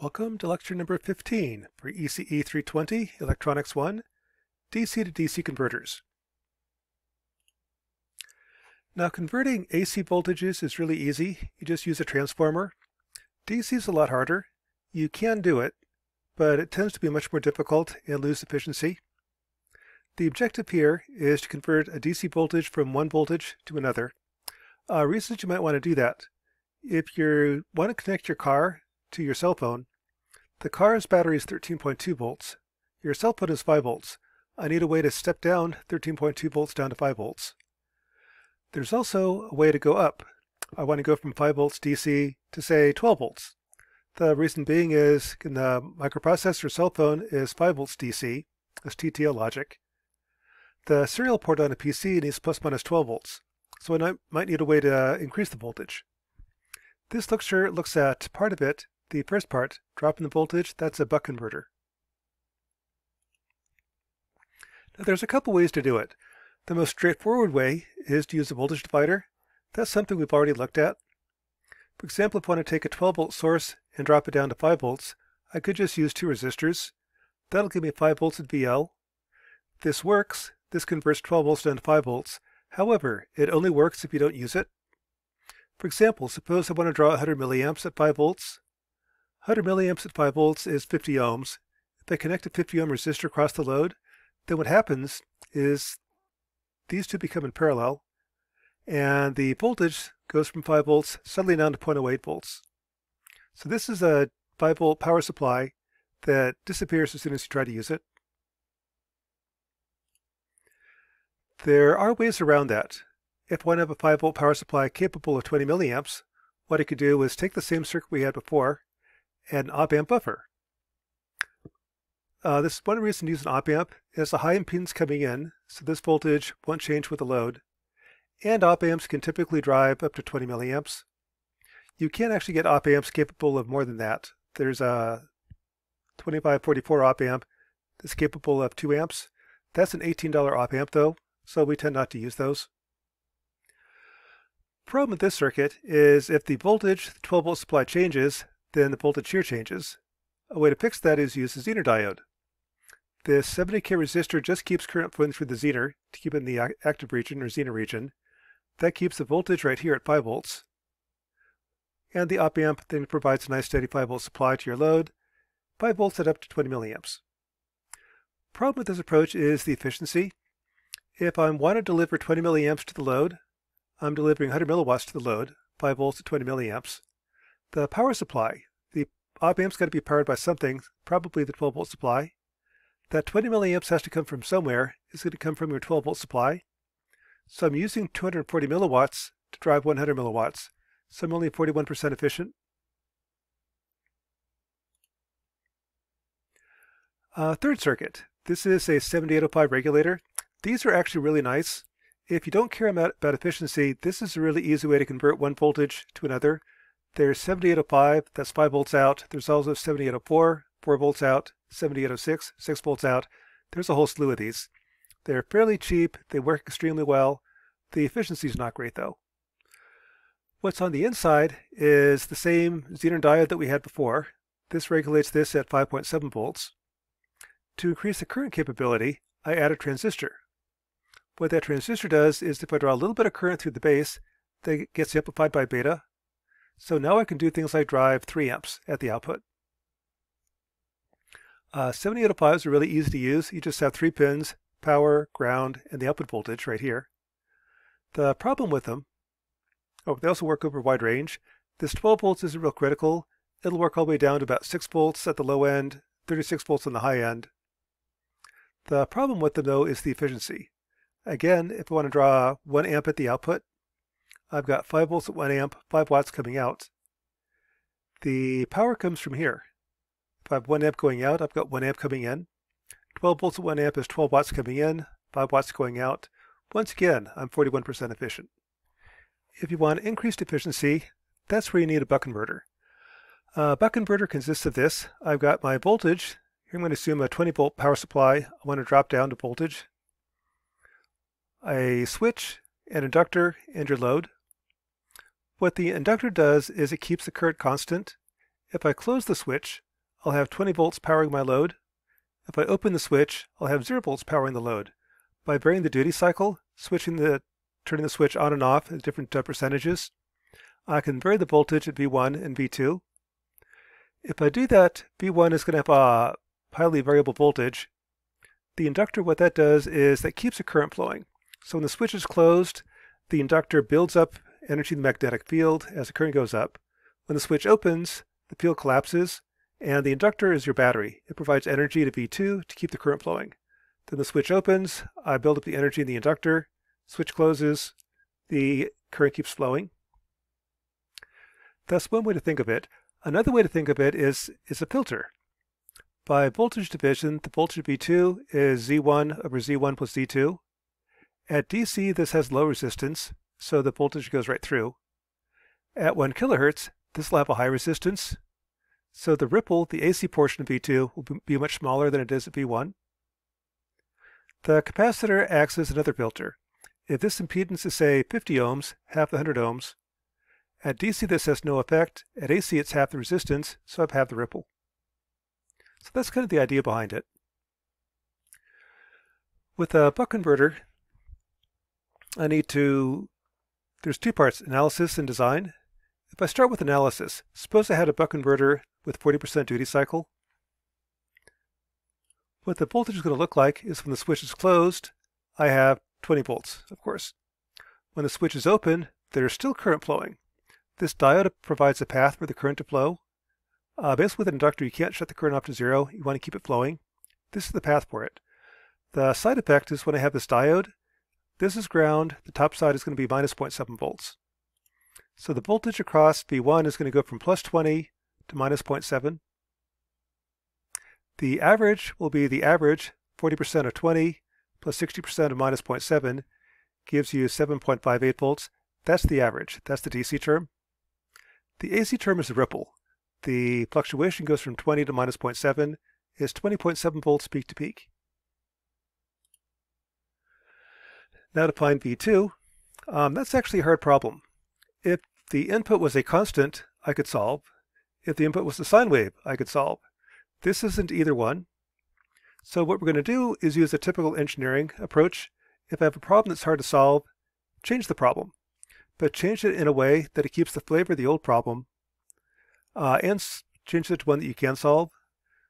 Welcome to lecture number 15 for ECE 320 Electronics 1 DC to DC converters. Now converting AC voltages is really easy. You just use a transformer. DC is a lot harder. You can do it, but it tends to be much more difficult and lose efficiency. The objective here is to convert a DC voltage from one voltage to another. Uh, reasons you might want to do that. If you want to connect your car to your cell phone, the car's battery is 13.2 volts. Your cell phone is 5 volts. I need a way to step down 13.2 volts down to 5 volts. There's also a way to go up. I want to go from 5 volts DC to say 12 volts. The reason being is in the microprocessor cell phone is 5 volts DC, as TTL logic. The serial port on a PC needs plus minus 12 volts, so I might need a way to increase the voltage. This lecture looks at part of it the first part, dropping the voltage, that's a buck converter. Now there's a couple ways to do it. The most straightforward way is to use a voltage divider. That's something we've already looked at. For example, if I want to take a 12 volt source and drop it down to 5 volts, I could just use two resistors. That'll give me 5 volts at VL. This works. This converts 12 volts down to 5 volts. However, it only works if you don't use it. For example, suppose I want to draw 100 milliamps at 5 volts. 100 milliamps at 5 volts is 50 ohms. If I connect a 50 ohm resistor across the load, then what happens is these two become in parallel, and the voltage goes from 5 volts suddenly down to 0.08 volts. So this is a 5 volt power supply that disappears as soon as you try to use it. There are ways around that. If one have a 5 volt power supply capable of 20 milliamps, what I could do is take the same circuit we had before and an op amp buffer. Uh, this one reason to use an op amp is a high impedance coming in, so this voltage won't change with the load. And op amps can typically drive up to 20 milliamps. You can actually get op amps capable of more than that. There's a 2544 op amp that's capable of 2 amps. That's an $18 op amp though, so we tend not to use those. Problem with this circuit is if the voltage, the 12 volt supply changes, then the voltage here changes. A way to fix that is use a Zener diode. This 70K resistor just keeps current flowing through the Zener to keep it in the active region or Zener region. That keeps the voltage right here at 5 volts. And the op amp then provides a nice steady 5 volt supply to your load, 5 volts at up to 20 milliamps. Problem with this approach is the efficiency. If I want to deliver 20 milliamps to the load, I'm delivering 100 milliwatts to the load, 5 volts at 20 milliamps. The power supply. The op amp's got to be powered by something, probably the 12 volt supply. That 20 milliamps has to come from somewhere. It's going to come from your 12 volt supply. So I'm using 240 milliwatts to drive 100 milliwatts. So I'm only 41% efficient. Uh, third circuit. This is a 7805 regulator. These are actually really nice. If you don't care about, about efficiency, this is a really easy way to convert one voltage to another. There's 7805, that's 5 volts out. There's also 7804, 4 volts out, 7806, 6 volts out. There's a whole slew of these. They're fairly cheap, they work extremely well. The efficiency is not great though. What's on the inside is the same Zener diode that we had before. This regulates this at 5.7 volts. To increase the current capability, I add a transistor. What that transistor does is if I draw a little bit of current through the base, that gets amplified by beta, so now I can do things like drive 3 amps at the output. Uh, 7805s are really easy to use. You just have three pins, power, ground, and the output voltage right here. The problem with them, oh, they also work over a wide range. This 12 volts isn't real critical. It'll work all the way down to about 6 volts at the low end, 36 volts on the high end. The problem with them, though, is the efficiency. Again, if I want to draw 1 amp at the output, I've got 5 volts at 1 amp, 5 watts coming out. The power comes from here. If I have 1 amp going out, I've got 1 amp coming in. 12 volts at 1 amp is 12 watts coming in, 5 watts going out. Once again, I'm 41% efficient. If you want increased efficiency, that's where you need a buck converter. A buck converter consists of this. I've got my voltage. Here I'm going to assume a 20 volt power supply. I want to drop down to voltage. A switch, an inductor, and your load. What the inductor does is it keeps the current constant. If I close the switch, I'll have 20 volts powering my load. If I open the switch, I'll have 0 volts powering the load. By varying the duty cycle, switching the turning the switch on and off at different uh, percentages, I can vary the voltage at V1 and V2. If I do that, V1 is going to have a highly variable voltage. The inductor, what that does is that keeps the current flowing. So when the switch is closed, the inductor builds up energy in the magnetic field as the current goes up. When the switch opens, the field collapses, and the inductor is your battery. It provides energy to V2 to keep the current flowing. Then the switch opens, I build up the energy in the inductor, switch closes, the current keeps flowing. That's one way to think of it. Another way to think of it is, is a filter. By voltage division, the voltage V2 is Z1 over Z1 plus Z2. At DC, this has low resistance, so the voltage goes right through. At 1 kilohertz, this will have a high resistance, so the ripple, the AC portion of V2, will be much smaller than it is at V1. The capacitor acts as another filter. If this impedance is, say, 50 ohms, half the 100 ohms, at DC this has no effect. At AC it's half the resistance, so I have the ripple. So that's kind of the idea behind it. With a buck converter, I need to, there's two parts, analysis and design. If I start with analysis, suppose I had a buck converter with 40% duty cycle. What the voltage is going to look like is when the switch is closed, I have 20 volts, of course. When the switch is open, there's still current flowing. This diode provides a path for the current to flow. Uh, basically with an inductor, you can't shut the current off to zero. You want to keep it flowing. This is the path for it. The side effect is when I have this diode, this is ground, the top side is going to be minus 0.7 volts. So the voltage across V1 is going to go from plus 20 to minus 0.7. The average will be the average, 40% of 20 plus 60% of minus 0.7 gives you 7.58 volts. That's the average. That's the DC term. The AC term is the ripple. The fluctuation goes from 20 to minus 0.7 is 20.7 volts peak to peak. Now to find V2, um, that's actually a hard problem. If the input was a constant, I could solve. If the input was a sine wave, I could solve. This isn't either one. So what we're going to do is use a typical engineering approach. If I have a problem that's hard to solve, change the problem, but change it in a way that it keeps the flavor of the old problem uh, and change it to one that you can solve.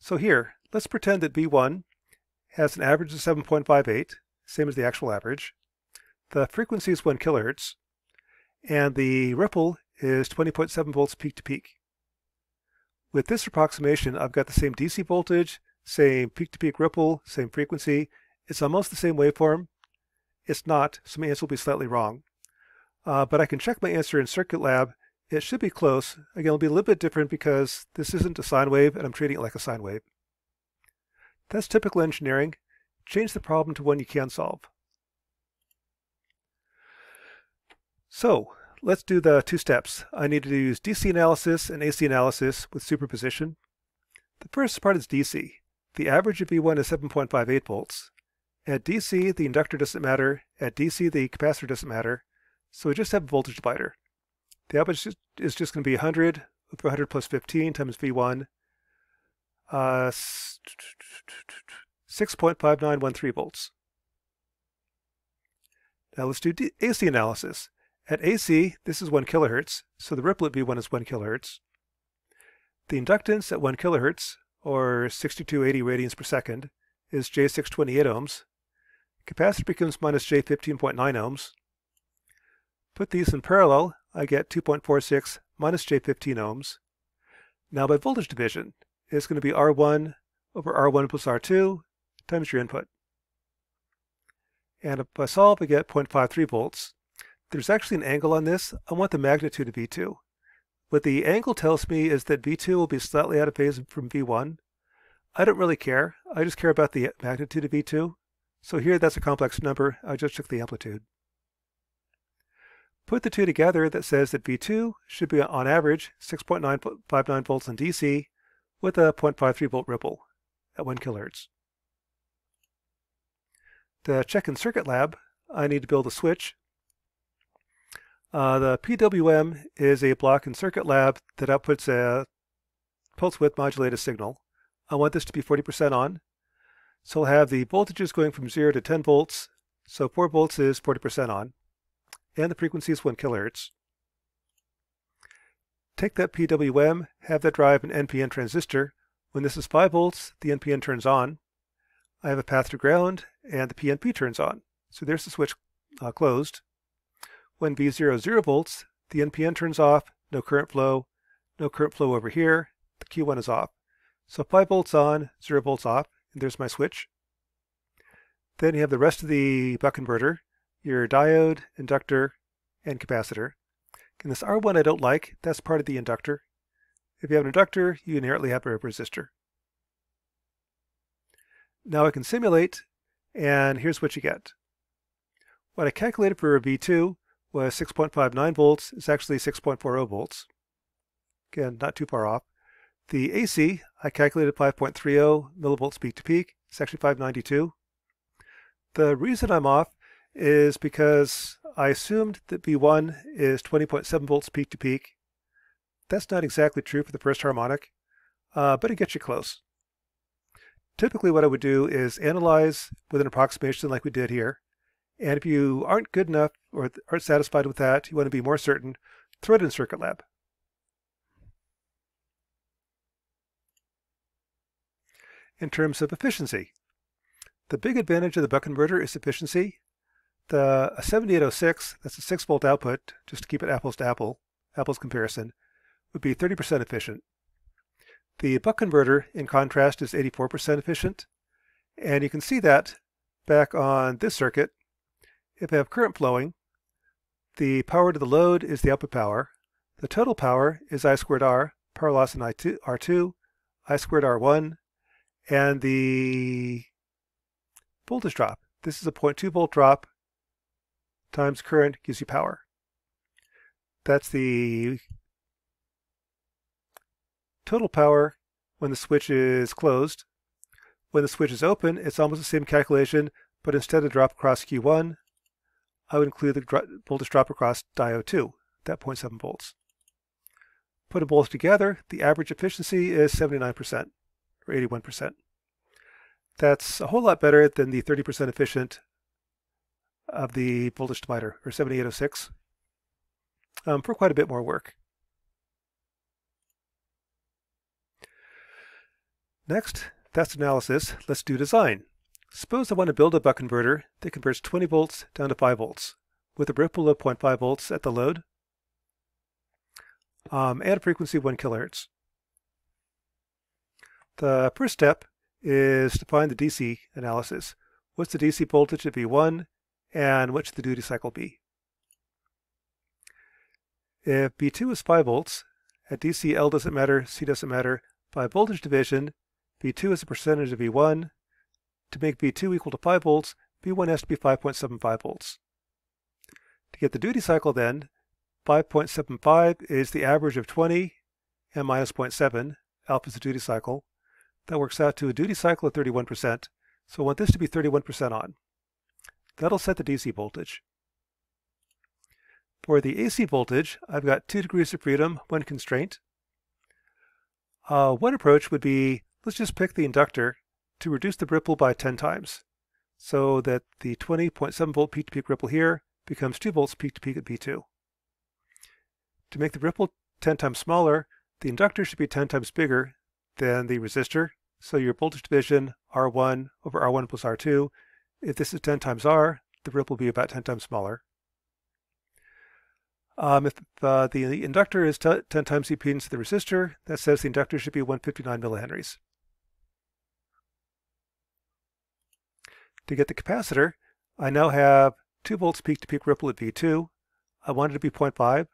So here, let's pretend that V1 has an average of 7.58, same as the actual average. The frequency is 1 kilohertz, and the ripple is 20.7 volts peak to peak. With this approximation, I've got the same DC voltage, same peak-to-peak ripple, same frequency. It's almost the same waveform. It's not, so my answer will be slightly wrong. Uh, but I can check my answer in Circuitlab. It should be close. Again, it'll be a little bit different because this isn't a sine wave and I'm treating it like a sine wave. That's typical engineering. Change the problem to one you can solve. So let's do the two steps. I need to use DC analysis and AC analysis with superposition. The first part is DC. The average of V1 is 7.58 volts. At DC, the inductor doesn't matter. At DC, the capacitor doesn't matter. So we just have a voltage divider. The average is just going to be 100 over 100 plus 15 times V1. Uh, 6.5913 volts. Now let's do AC analysis. At AC, this is 1 kilohertz, so the ripple at V1 is 1 kilohertz. The inductance at 1 kilohertz, or 6280 radians per second, is J628 ohms. Capacitor becomes minus J15.9 ohms. Put these in parallel, I get 2.46 minus J15 ohms. Now by voltage division, it's going to be R1 over R1 plus R2 times your input. And if I solve, I get 0.53 volts. There's actually an angle on this. I want the magnitude of V2. What the angle tells me is that V2 will be slightly out of phase from V1. I don't really care. I just care about the magnitude of V2. So here that's a complex number. I just took the amplitude. Put the two together, that says that V2 should be on average 6.959 volts in DC with a 0.53 volt ripple at 1 kilohertz. To check in Circuitlab, I need to build a switch uh, the PWM is a block in Circuitlab that outputs a pulse width modulated signal. I want this to be 40% on. So I'll have the voltages going from 0 to 10 volts. So 4 volts is 40% on. And the frequency is 1 kilohertz. Take that PWM, have that drive an NPN transistor. When this is 5 volts, the NPN turns on. I have a path to ground, and the PNP turns on. So there's the switch uh, closed. When V0 is 0 volts, the NPN turns off, no current flow, no current flow over here, the Q1 is off. So 5 volts on, 0 volts off, and there's my switch. Then you have the rest of the buck converter, your diode, inductor, and capacitor. And this R1 I don't like, that's part of the inductor. If you have an inductor, you inherently have a resistor. Now I can simulate, and here's what you get. What I calculated for a V2 was 6.59 volts. It's actually 6.40 volts. Again, not too far off. The AC, I calculated 5.30 millivolts peak to peak. It's actually 592. The reason I'm off is because I assumed that V1 is 20.7 volts peak to peak. That's not exactly true for the first harmonic, uh, but it gets you close. Typically what I would do is analyze with an approximation like we did here. And if you aren't good enough or aren't satisfied with that, you want to be more certain, throw it in Circuit Lab. In terms of efficiency, the big advantage of the buck converter is efficiency. The 7806, that's a 6 volt output, just to keep it apples to apple, apples comparison, would be 30% efficient. The buck converter, in contrast, is 84% efficient. And you can see that back on this circuit. If I have current flowing, the power to the load is the output power. The total power is I squared R, power loss in I2, R2, I squared R1, and the voltage drop. This is a 0.2 volt drop times current gives you power. That's the total power when the switch is closed. When the switch is open, it's almost the same calculation, but instead of drop across Q1, I would include the voltage drop across diode 2, that 0.7 volts. Put them both together, the average efficiency is 79% or 81%. That's a whole lot better than the 30% efficient of the voltage divider, or 7806, um, for quite a bit more work. Next, that's analysis. Let's do design. Suppose I want to build a buck converter that converts 20 volts down to 5 volts with a ripple of 0.5 volts at the load um, and a frequency of 1 kilohertz. The first step is to find the DC analysis. What's the DC voltage at V1 and what should the duty cycle be? If V2 is 5 volts, at DC L doesn't matter, C doesn't matter, by voltage division, V2 is a percentage of V1. To make V2 equal to 5 volts, V1 has to be 5.75 volts. To get the duty cycle then, 5.75 is the average of 20 and minus 0.7. Alpha is the duty cycle. That works out to a duty cycle of 31%. So I want this to be 31% on. That'll set the DC voltage. For the AC voltage, I've got two degrees of freedom, one constraint. Uh, one approach would be Let's just pick the inductor to reduce the ripple by 10 times so that the 20.7 volt peak to peak ripple here becomes 2 volts peak to peak at V2. To make the ripple 10 times smaller, the inductor should be 10 times bigger than the resistor. So your voltage division R1 over R1 plus R2, if this is 10 times R, the ripple will be about 10 times smaller. Um, if uh, the inductor is 10 times the impedance of the resistor, that says the inductor should be 159 millihenries. To get the capacitor, I now have 2 volts peak to peak ripple at V2. I want it to be 0.5.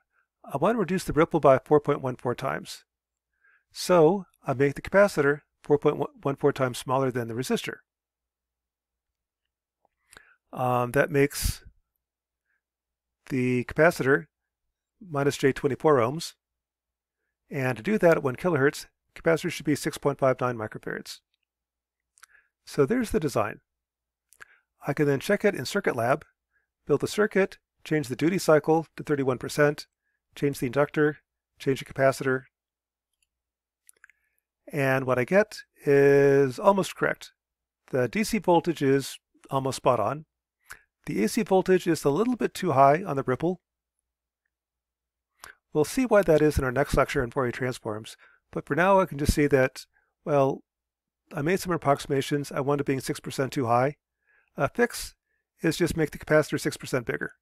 I want to reduce the ripple by 4.14 times. So I make the capacitor 4.14 times smaller than the resistor. Um, that makes the capacitor minus J24 ohms. And to do that at 1 kilohertz, capacitor should be 6.59 microfarads. So there's the design. I can then check it in Circuit Lab, build the circuit, change the duty cycle to 31%, change the inductor, change the capacitor, And what I get is almost correct. The DC voltage is almost spot on. The AC voltage is a little bit too high on the ripple. We'll see why that is in our next lecture on Fourier transforms, but for now I can just see that, well, I made some approximations. I wound up being 6% too high. A fix is just make the capacitor 6% bigger.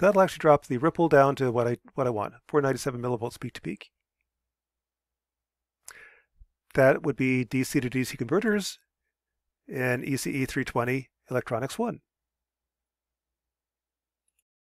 That'll actually drop the ripple down to what I, what I want, 497 millivolts peak to peak. That would be DC to DC converters and ECE 320 Electronics 1.